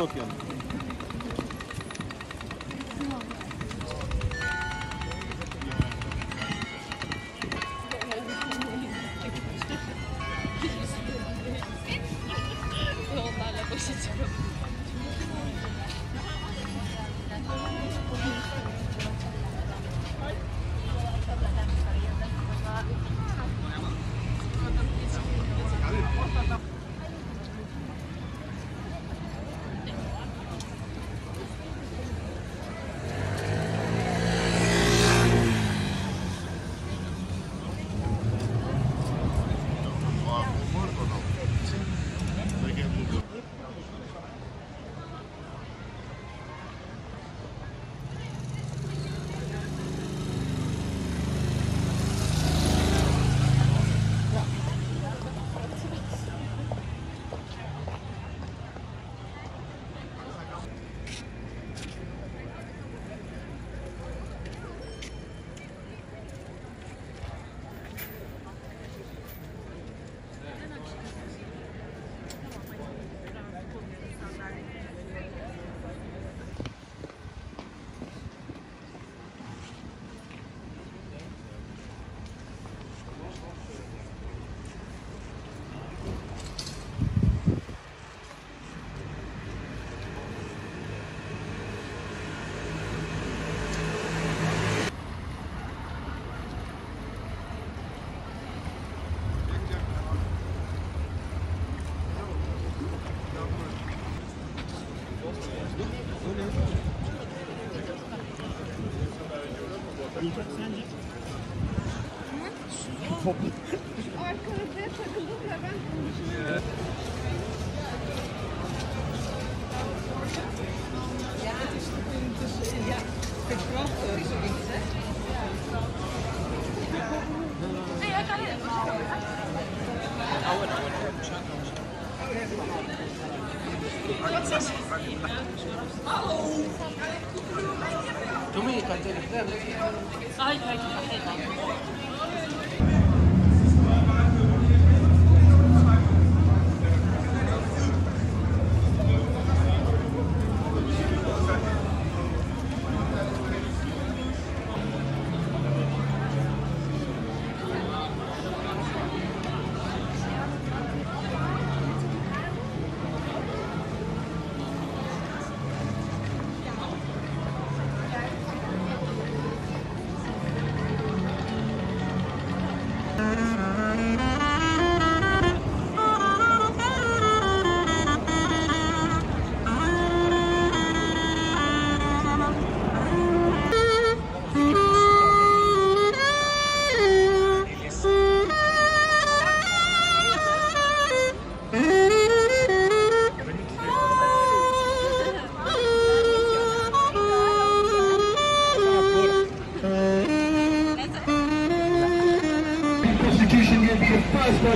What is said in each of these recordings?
Tokyo'nun.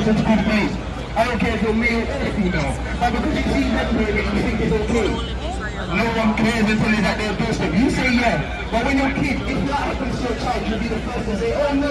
Person to be released. I don't care if you're male or female. But because you see them doing you think it's okay. No one cares until it's at their doorstep. You say yeah, but when you're a kid, if that happens to your child, you'll be the first to say, oh no.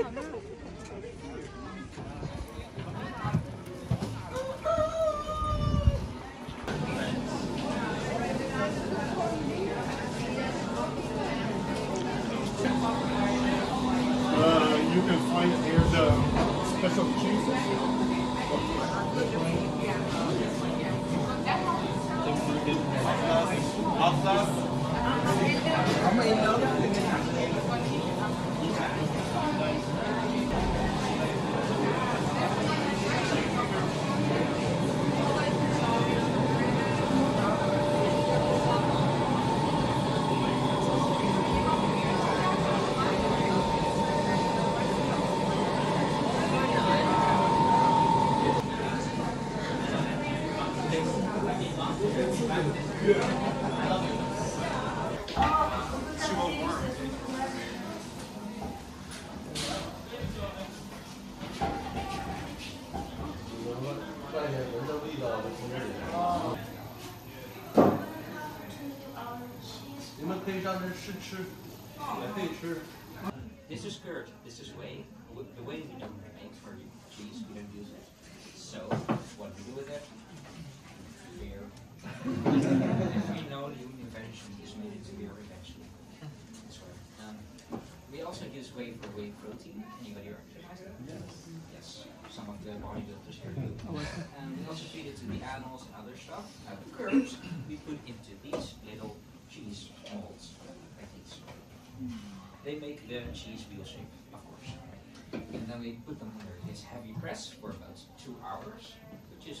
好看 This is curd, this is whey. The whey we don't make for cheese, we don't use it. So, what do we do with it? Beer. if we know human invention is made into beer eventually. That's right. Um, we also use whey for whey protein. Anybody recognize that? Yes. Yes. Some of the bodybuilders here do. And we also feed it to the animals and other stuff. Now the curds we put into these little cheese molds, like these. They make the cheese wheel shape, of course. And then we put them under this heavy press for about two hours, which is